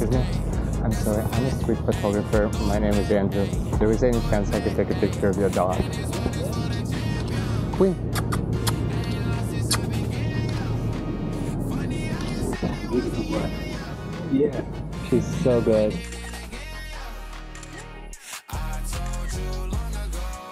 Excuse me? I'm sorry, I'm a street photographer. My name is Andrew. There is any chance I could take a picture of your dog? Queen. Yeah. She's so good.